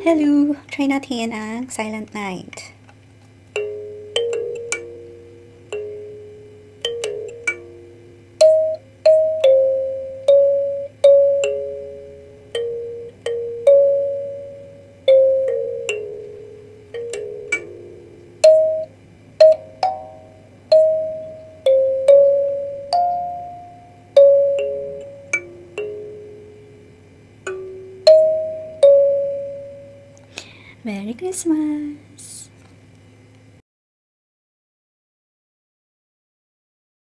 Hello! Try natin ang Silent Night. Merry Christmas!